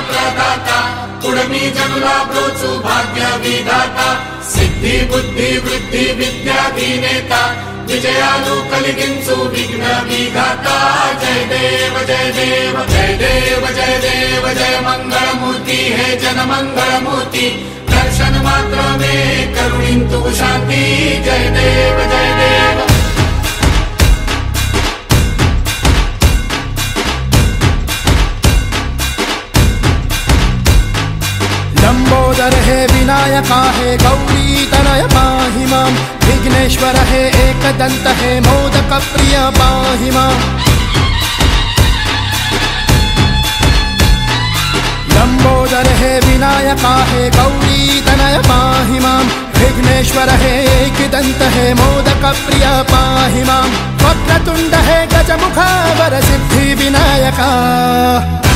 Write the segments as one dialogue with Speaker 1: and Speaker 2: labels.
Speaker 1: प्रदाता। कुडमी विजयानुकलिन् सु विघ्ना विधाता। जय देव जय देव जय देव जय देव जय मङ्गलमूर्ति हे जनमङ्गलमूर्ति दर्शन मात्र मे करुणिन्तु शान्ति जय देव
Speaker 2: जय देव। विनायका हे गौरी, तनय पाहि माँ। विघ्नेश्वर हे एकदन्त हे, मोदक प्रिय पाहि माम् लंबोदर हे विनायका हे गौरी, तनय पाहि माँ। विघ्नेश्वर हे एकदन्त हे, मोदक प्रिय पाहि माँ। वक्रतुण्ड हे गजमुख, वर सिद्धि विनायका।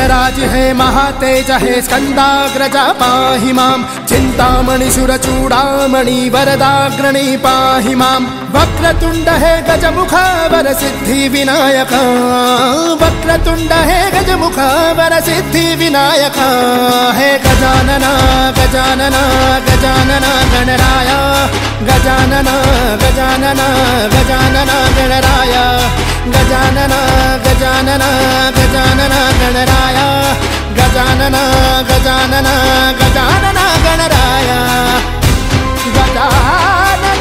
Speaker 2: विघ्नराज हे महातेज हे स्कन्दाग्रज पाहि माँ चिन्तामणि सुरचूडामणि वरदाग्रणी पाहि हे गजमुख वर सिद्धि विनायक। हे गजमुख वर सिद्धि विनायक। हे गजानना गजानना, गजानन, गणराय। गजानन गजानन गजानन गणराय। गजानन गजानन गजानन गणराय। गजानन गजानन गजानन गणराय। गजानन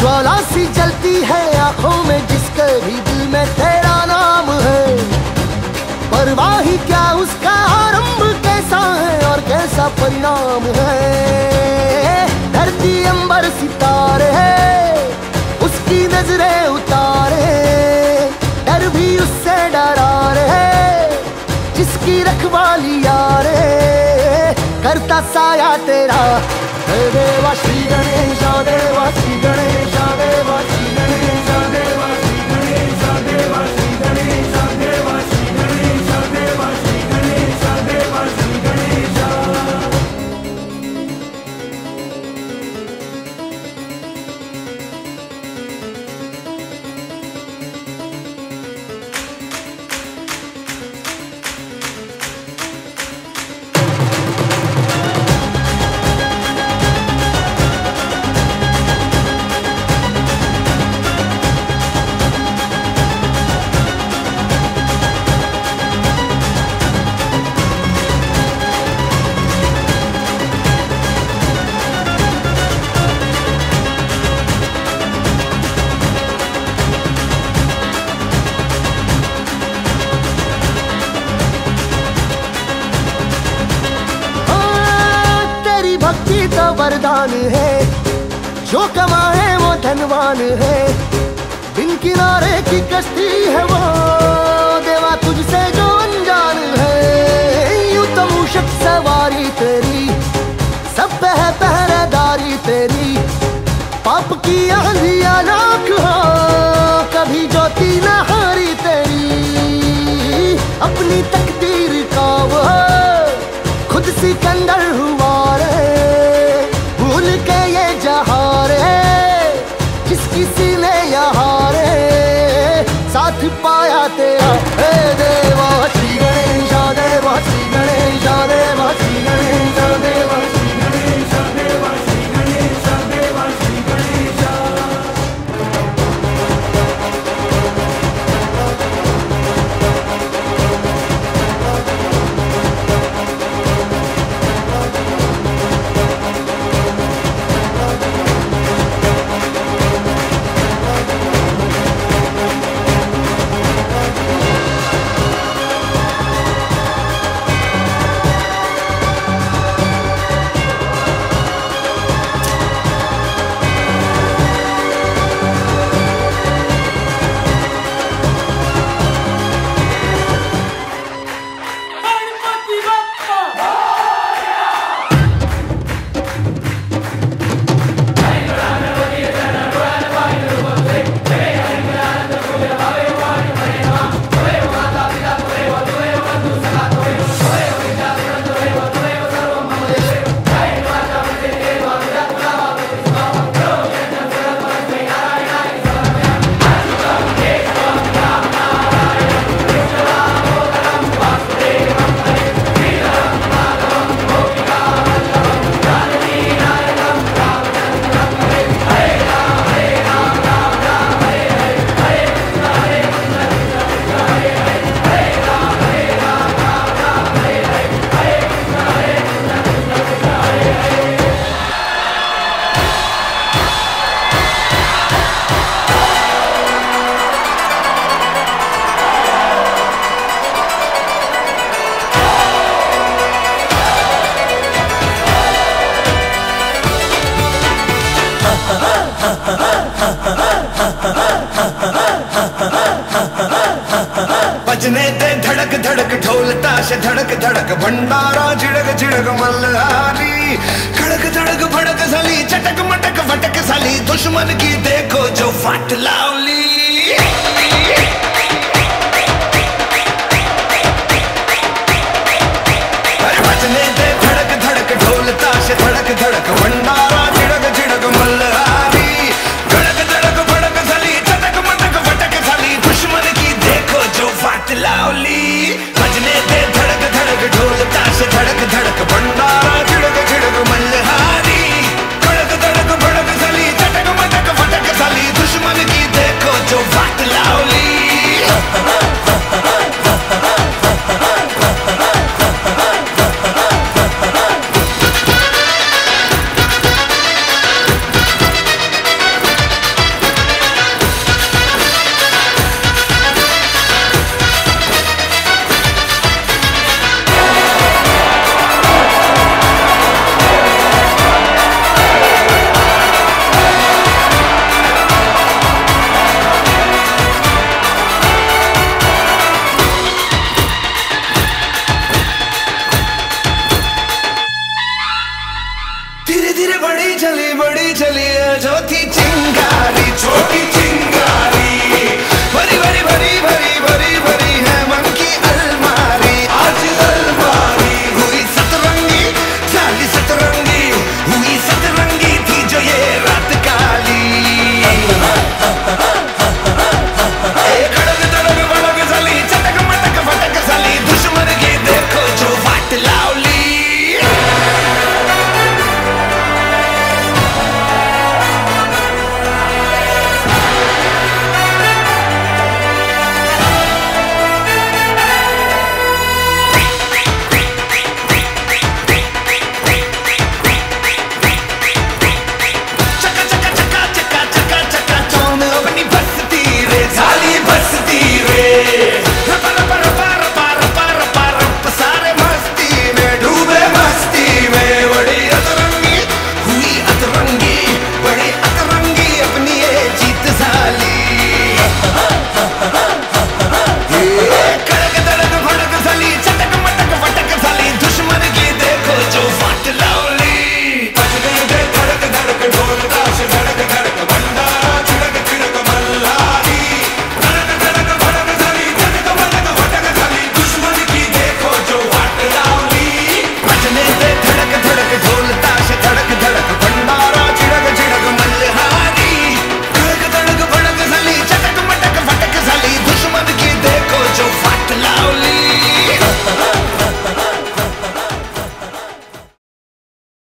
Speaker 3: ज्वाला सी जलती है आँखों में, जिसके भी दिल में तेरा नाम है। परवाही क्या उसका आरंभ कैसा है और कैसा परिणाम है? धरती अंबर सितारे है, उसकी नज़रें उतारे उससे है, जिसकी रखवाली यार है। करता साया तेरा देवा श्री गणेश देवा श्री गणेश। कश्ती है वो। देवा तुझसे जो अनजान है। यूँ तो मूषक सवारी तेरी। सब है पहरेदारी तेरी। पाप की आंधिया लाख हो, कभी ज्योति न हारी तेरी। अपनी तकदीर का वो, खुद सिकंदर हुआ
Speaker 4: ताश धड़क धड़क, भंडारा झिड़क झिड़क, मल्हारी। खड़क धड़क, भड़क सली, चटक मटक, फटक सली, दुश्मन की देखो जो फट लावली